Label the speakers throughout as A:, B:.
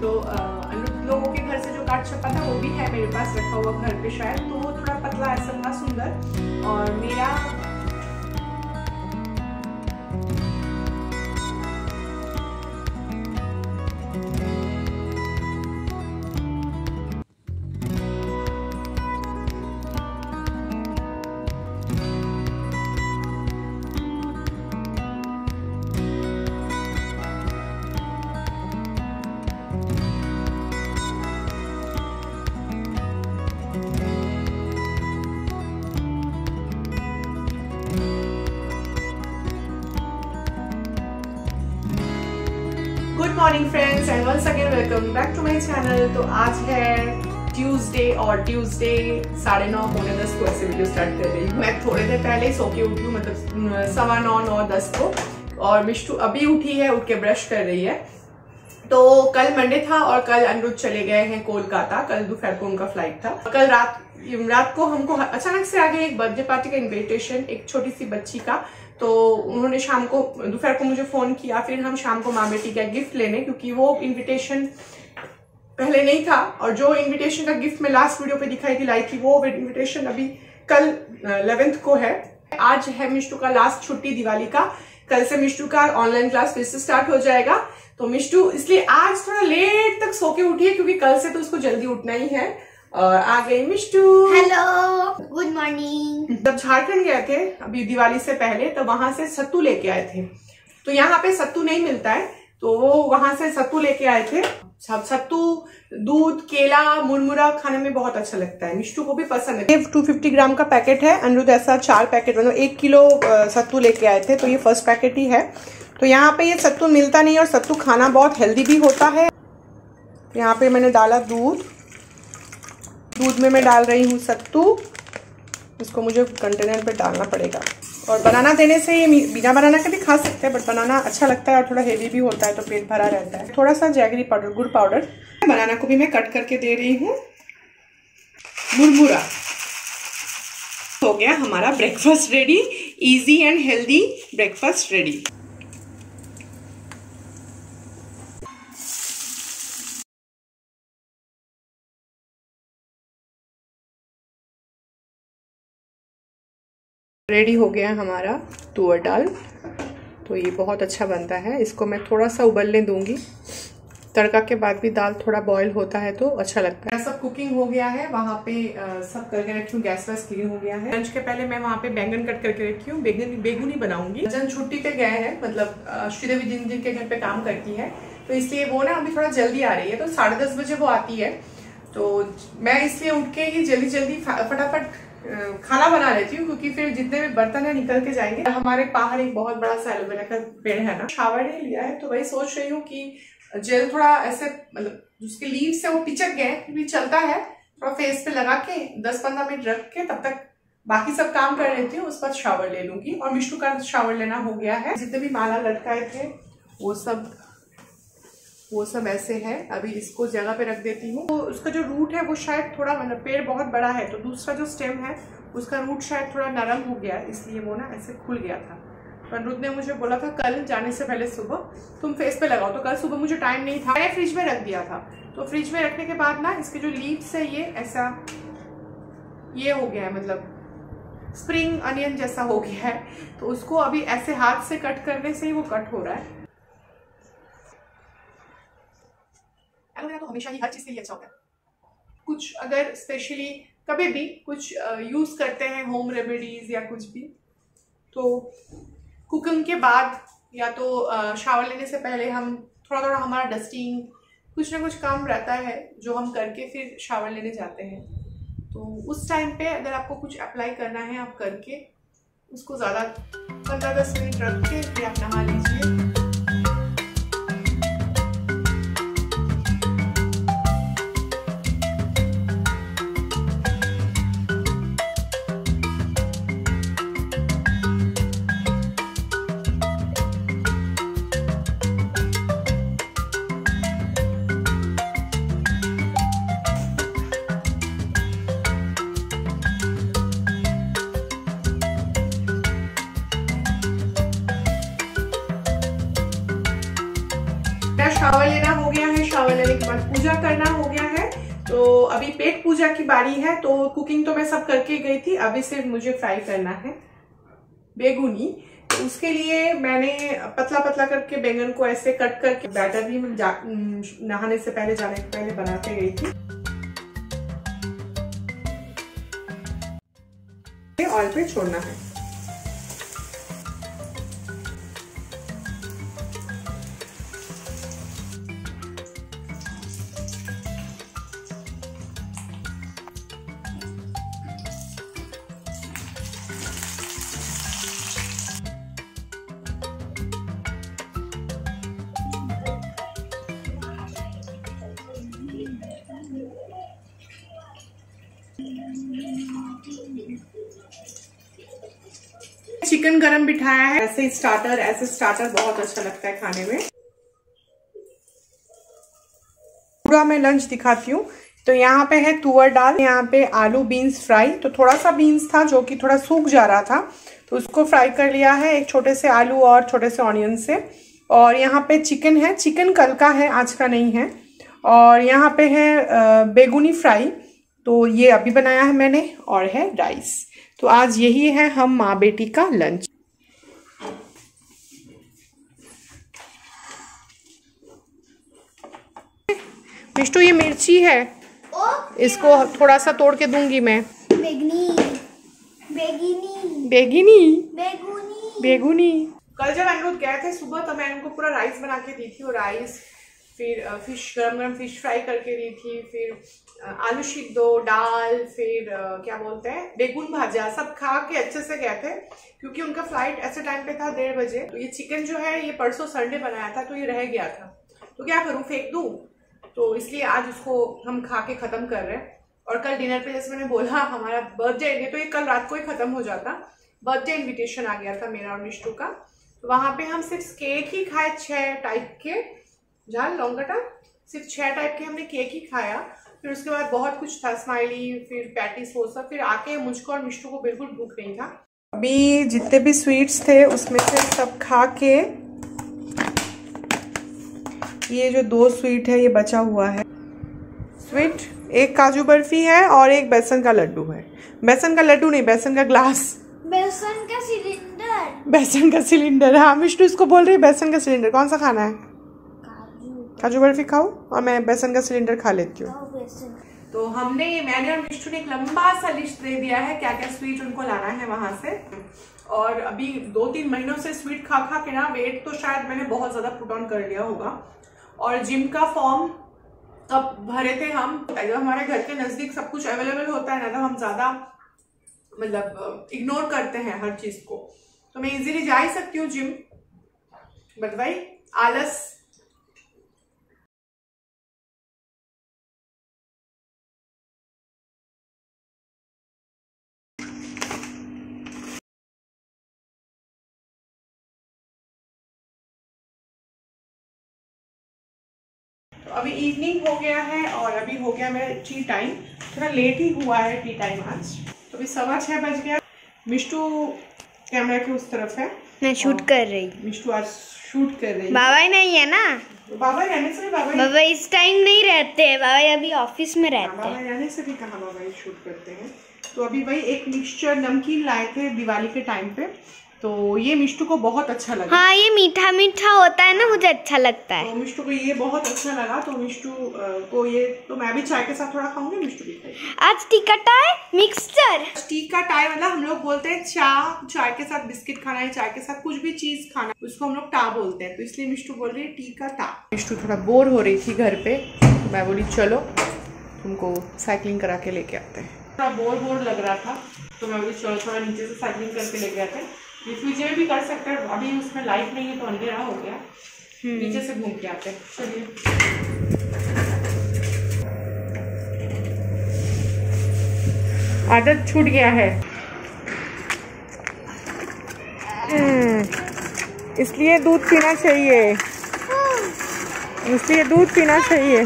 A: तो लोगों के घर से जो काट छपा था वो भी है मेरे पास रखा हुआ घर पे शायद तो वो थोड़ा पतला ऐसा सुंदर। और मेरा welcome back to my channel. तो आज है ट्यूसडे और ट्यूसडे साढ़े नौ, पौने दस को ऐसे वीडियो स्टार्ट कर रही हूँ। मैं थोड़ी देर पहले सो के उठी हूँ मतलब सवा नौ नौ दस को। और मिष्टू अभी उठी है, उठ के ब्रश कर रही है। तो कल मंडे था और कल अनिरुद्ध चले गए हैं कोलकाता। कल दोपहर को उनका फ़्लाइट था। कल रात रात को हमको अचानक से आ गया एक बर्थडे पार्टी का इनविटेशन एक छोटी सी बच्ची का तो उन्होंने शाम को, दोपहर को मुझे फ़ोन किया, फिर हम शाम को माँ बेटी का गिफ्ट लेने, क्योंकि वो इनविटेशन पहले नहीं था, और जो इनविटेशन का गिफ्ट मैं लास्ट वीडियो पे दिखाई थी लाई थी, वो इनविटेशन अभी कल इलेवेंथ को है। आज है मिष्टू का लास्ट छुट्टी दिवाली का। कल से मिष्टू का ऑनलाइन क्लास फिर से स्टार्ट हो जाएगा। तो मिष्टू, इसलिए आज थोड़ा लेट तक सो के उठी है क्योंकि कल से तो उसको जल्दी उठना ही है। और आ गई मिष्टू।
B: हेलो गुड मॉर्निंग
A: जब झारखंड गए थे अभी दिवाली से पहले तो वहाँ से सत्तू लेके आए थे। तो यहाँ पे सत्तू नहीं मिलता है तो वो वहाँ से सत्तू लेके आए थे। सत्तू, दूध, केला, मुरमुरा खाने में बहुत अच्छा लगता है। मिष्टू को भी पसंद है। टू फिफ्टी ग्राम का पैकेट है, अनुरुद्ध ऐसा चार पैकेट मतलब एक किलो सत्तू लेके आए थे तो ये फ़र्स्ट पैकेट ही है। तो यहाँ पे ये सत्तू मिलता नहीं और सत्तू खाना बहुत हेल्दी भी होता है। यहाँ पे मैंने डाला दूध। दूध में मैं डाल रही हूँ सत्तू। इसको मुझे कंटेनर पे डालना पड़ेगा। और बनाना देने से ये बिना बनाना के भी खा सकते हैं बट बनाना अच्छा लगता है और थोड़ा हेवी भी होता है तो पेट भरा रहता है। थोड़ा सा जैगरी पाउडर गुड़ पाउडर बनाना को भी मैं कट करके दे रही हूँ। मुरमुरा। हो गया हमारा breakfast ready easy and healthy breakfast ready ready हो गया हमारा तुअर दाल। तो ये बहुत अच्छा बनता है। इसको मैं थोड़ा सा उबलने दूँगी। तड़का के बाद भी दाल थोड़ा बॉईल होता है तो अच्छा लगता है। सब कुकिंग हो गया है। वहाँ पे सब करके रखी हूँ। गैस वैस क्लीन हो गया है। लंच के पहले मैं वहाँ पे बैंगन कट करके रखी हूँ। बेगन, बेगुनी बनाऊँगी। जन छुट्टी पे गए हैं। मतलब श्रीदेवी जिन जिन के घर पे काम करती है। तो इसलिए वो ना अभी थोड़ा जल्दी आ रही है। तो साढ़े बजे वो आती है। तो मैं इसलिए उठ के ही जल्दी जल्दी फटाफट खाना बना लेती हूँ, क्योंकि फिर जितने भी बर्तन है निकल के जाएँगे। हमारे बाहर एक बहुत बड़ा सा एलोवेरा का पेड़ है ना। शावर नहीं लिया है तो वही सोच रही हूँ कि जेल थोड़ा ऐसे मतलब उसके लीव से वो पिचक गए भी चलता है। थोड़ा फेस पे लगा के दस पंद्रह मिनट रख के तब तक बाकी सब काम कर लेती हूँ, उस पर शावर ले लूँगी। और मिष्टू का शावर लेना हो गया है। जितने भी माला लटकाए थे, वो सब वो सब ऐसे है। अभी इसको जगह पे रख देती हूँ। तो उसका जो रूट है, वो शायद थोड़ा मतलब पेड़ बहुत बड़ा है तो दूसरा जो स्टेम है, उसका रूट शायद थोड़ा नरम हो गया, इसलिए वो ना ऐसे खुल गया था। अनुरुद्ध ने मुझे बोला था, कल जाने से पहले सुबह तुम फेस पे लगाओ। तो कल सुबह मुझे टाइम नहीं था। मैंने फ्रिज में रख दिया था। तो फ्रिज में रखने के बाद ना इसके जो लीव्स है, ये ऐसा, ये हो गया है मतलब स्प्रिंग अनियन जैसा हो गया है। तो उसको अभी ऐसे हाथ से कट करने से ही वो कट हो रहा है। एलोवेरा तो हमेशा ही हर चीज़ के लिए अच्छा होता है। कुछ अगर स्पेशली कभी भी कुछ यूज़ करते हैं होम रेमेडीज़ या कुछ भी तो कुकिंग के बाद या तो शावर लेने से पहले हम थोड़ा थोड़ा हमारा डस्टिंग कुछ ना कुछ काम रहता है जो हम करके फिर शावर लेने जाते हैं। तो उस टाइम पे अगर आपको कुछ अप्लाई करना है आप करके, उसको ज़्यादा पंद्रह दस मिनट रख के शावर लेना हो गया है शावर लेने के बाद पूजा करना हो गया है। तो अभी पेट पूजा की बारी है तो कुकिंग तो मैं सब करके गई थी, अभी सिर्फ़ मुझे फ्राई करना है, बेगुनी। तो उसके लिए मैंने पतला पतला करके बैंगन को ऐसे कट करके बैटर भी नहाने से पहले, जाने के पहले बनाते गई थी। ऑयल पे छोड़ना है। चिकन गरम बिठाया है। ऐसे स्टार्टर ऐसे स्टार्टर बहुत अच्छा लगता है खाने में। पूरा मैं लंच दिखाती हूँ। तो यहाँ पे है तुअर दाल, यहाँ पे आलू बीन्स फ्राई तो थोड़ा सा बीन्स था जो कि थोड़ा सूख जा रहा था। तो उसको फ्राई कर लिया है एक छोटे से आलू और छोटे से ऑनियन से। और यहाँ पे चिकन है। चिकन कल का है, आज का नहीं है। और यहाँ पे है बेगुनी फ्राई तो ये अभी बनाया है मैंने और है राइस तो आज यही है हम माँ बेटी का लंच मिष्टू ये मिर्ची है। इसको थोड़ा सा तोड़ के दूँगी मैं।
B: बेगनी। बेगिनी।
A: बेगिनी?
B: बेगुनी।
A: बेगुनी। कल जब अनिरुद्ध गए थे सुबह तो मैं उनको पूरा राइस बना के दी थी और राइस फिर फ़िश, गरम गरम फ़िश फ्राई करके दी थी, फिर आलू सिद्धो दाल, फिर क्या बोलते हैं, बेगुन भाजा, सब खा के अच्छे से गए थे, क्योंकि उनका फ़्लाइट ऐसे टाइम पे था डेढ़ बजे। तो ये चिकन जो है, ये परसों संडे बनाया था तो ये रह गया था। तो क्या करूँ, फेंक दूँ? तो इसलिए आज उसको हम खा के ख़त्म कर रहे हैं। और कल डिनर पे जैसे मैंने बोला, हमारा बर्थडे नहीं तो ये कल रात को ही ख़त्म हो जाता। बर्थडे इन्विटेशन आ गया था मेरा और निष्ठू का। तो वहाँ पे हम सिर्फ़ केक ही खाए छः टाइप के। जान लौंगटा सिर्फ़ छह टाइप के हमने केक ही खाया। फिर उसके बाद बहुत कुछ था स्माइली फिर पैटिस वो सब। फिर आके मुझको और मिष्टू को बिल्कुल भूख नहीं था। अभी जितने भी स्वीट्स थे उसमें से सब खा के ये जो दो स्वीट है ये बचा हुआ है। स्वीट एक काजू बर्फ़ी है और एक बेसन का लड्डू है। बेसन का लड्डू नहीं बेसन का ग्लास
B: बेसन का सिलेंडर
A: बेसन का सिलेंडर हाँ मिष्टू इसको बोल रही है बेसन का सिलेंडर कौन सा खाना है? काजू बर्फ़ी खाओ और मैं बेसन का सिलेंडर खा लेती हूँ। तो हमने मैंने और मिष्टू ने एक लंबा सा लिस्ट दे दिया है क्या क्या स्वीट उनको लाना है वहाँ से। और अभी दो तीन महीनों से स्वीट खा खा के ना वेट तो शायद मैंने बहुत ज़्यादा पुट ऑन कर लिया होगा। और जिम का फॉर्म तब भरे थे हम। जब हमारे घर के नज़दीक सब कुछ अवेलेबल होता है ना तो हम ज़्यादा मतलब इग्नोर करते हैं हर चीज़ को। तो मैं इजीली जा ही सकती हूँ जिम बट भाई आलस अभी इवनिंग हो गया है और अभी हो गया मेरा टी टाइम थोड़ा लेट ही हुआ है टी टाइम आज. तो अभी सवा छः बज गया. मिष्टू कैमरा के उस तरफ़ है.
B: मैं शूट कर रही
A: मिष्टू आज शूट कर रही
B: बाबा ही नहीं है ना?
A: बाबा रहने से भी बाबा
B: बाबा इस टाइम नहीं रहते हैं। बाबा अभी ऑफ़िस में
A: हाँ,
B: रहते
A: बाबा
B: हैं।
A: रहने से भी कहाँ बाबा शूट करते हैं? तो अभी भाई एक मिक्सचर नमकीन लाए थे दिवाली के टाइम पे। तो ये मिष्टू को बहुत अच्छा लगा।
B: हाँ ये मीठा मीठा होता है ना मुझे अच्छा लगता है।
A: तो मिष्टू को ये बहुत अच्छा लगा तो मिष्टू को ये तो मैं भी चाय के साथ थोड़ा खाऊँगी मिष्टू भी खाएगी।
B: आज टिकटा है मिक्सचर।
A: टी का टाई मतलब हम लोग बोलते हैं चाय चाय के साथ बिस्किट खाना है चाय के साथ कुछ भी चीज़ खाना उसको हम लोग टा बोलते हैं। तो इसलिए मिष्टू बोल रही है टी का टा। मिष्टू थोड़ा बोर हो रही थी घर पे तो मैं बोली चलो तुमको साइकिलिंग करा के लेके आते हैं। थोड़ा बोर बोर लग रहा था तो मैं बोली चलो थोड़ा नीचे से साइकिलिंग करके लेके आते हैं। रिफ्यूजर भी कर सकते हैं अभी उसमें लाइट नहीं है तो अंधेरा हो गया। नीचे से घूम के आते हैं। चलिए। आदत छूट गया है। इसलिए दूध पीना चाहिए। इसलिए दूध पीना चाहिए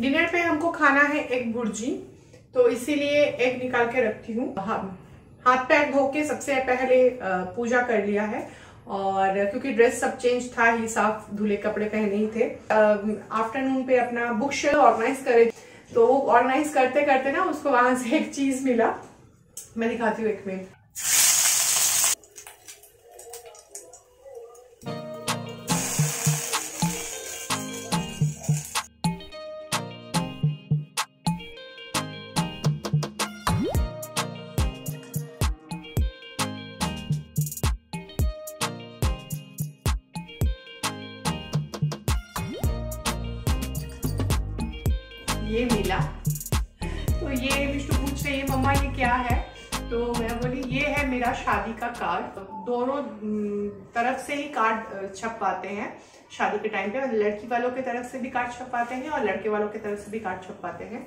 A: डिनर पे हमको खाना है एक भुर्जी तो इसीलिए एग निकाल के रखती हूँ। हाथ पैर धो के सबसे पहले पूजा कर लिया है। और क्योंकि ड्रेस सब चेंज था ही साफ़ धुले कपड़े पहने ही थे। आफ्टरनून पे अपना बुक शेल ऑर्गेनाइज करे। तो वो ऑर्गेनाइज करते करते ना, उसको वहाँ से एक चीज़ मिला। मैं दिखाती हूँ एक मिनट दोनों तरफ़ से ही कार्ड छपवाते हैं। शादी के टाइम पे लड़की वालों की तरफ़ से भी कार्ड छपवाते हैं और लड़के वालों की तरफ़ से भी कार्ड छपवाते हैं।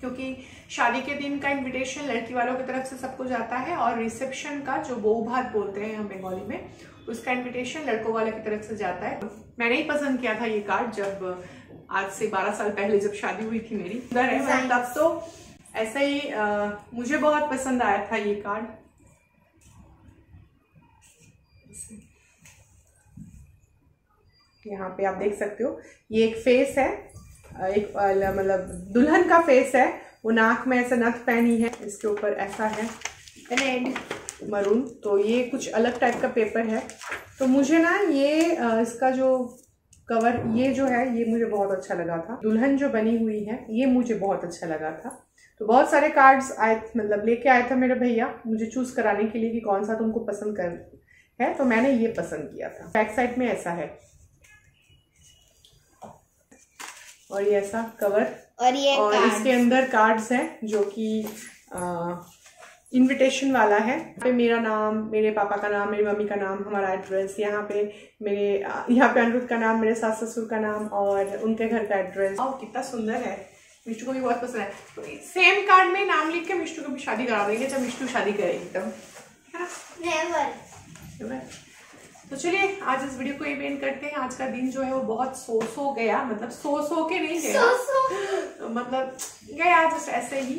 A: क्योंकि शादी के दिन का इनविटेशन लड़की वालों की तरफ़ से सबको जाता है और रिसेप्शन का जो बो भात बोलते हैं हम बंगाली में उसका इनविटेशन लड़कों वाले की तरफ़ से जाता है। मैंने ही पसंद किया था ये कार्ड जब आज से 12 साल पहले जब शादी हुई थी मेरी। तब तो ऐसा ही आ, मुझे बहुत पसंद आया था ये कार्ड। यहाँ पे आप देख सकते हो। ये एक फेस है, एक मतलब दुल्हन का फेस है। वो नाक में ऐसा नथ पहनी है, इसके ऊपर ऐसा है। एंड मरून तो ये कुछ अलग टाइप का पेपर है। तो मुझे ना ये इसका जो कवर ये जो है, ये मुझे बहुत अच्छा लगा था। दुल्हन जो बनी हुई है, ये मुझे बहुत अच्छा लगा था। तो बहुत सारे कार्ड्स आए मतलब लेके आया था मेरे भैया, मुझे चूज़ कराने के लिए कि कौन सा तुमको पसंद कर है तो मैंने ये पसंद किया था। बैक साइड में ऐसा है। और ये ऐसा कवर
B: और ये
A: और इसके अंदर कार्ड्स हैं जो कि इनविटेशन वाला है। यहाँ पे मेरा नाम मेरे पापा का नाम मेरी मम्मी का नाम हमारा एड्रेस यहाँ पे मेरे यहाँ पे अनिरुद्ध का नाम मेरे सास ससुर का नाम और उनके घर का एड्रेस और कितना सुंदर है। मिष्टू को भी बहुत पसंद है। तो सेम कार्ड में नाम लिख के मिष्टू को भी शादी करा देंगे जब मिष्टू शादी करेगी तो चलिए आज इस वीडियो को ये एंड करते हैं। आज का दिन जो है वो बहुत सो सो गया। मतलब सो सो के नहीं गया। सो सो मतलब गया जस्ट ऐसे ही।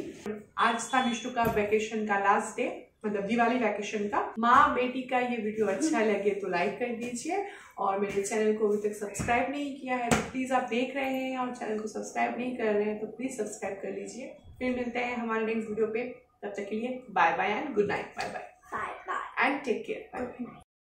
A: आज था विष्णु का वेकेशन का लास्ट डे मतलब दिवाली वैकेशन का। माँ बेटी का ये वीडियो अच्छा लगे तो लाइक कर दीजिए। और मेरे चैनल को अभी तक सब्सक्राइब नहीं किया है तो प्लीज़ आप देख रहे हैं और चैनल को सब्सक्राइब नहीं कर रहे हैं तो प्लीज़ सब्सक्राइब कर लीजिए। फिर मिलते हैं हमारे नेक्स्ट वीडियो पे। तब तक के लिए bye bye and good night bye bye
B: bye bye
A: and take care bye bye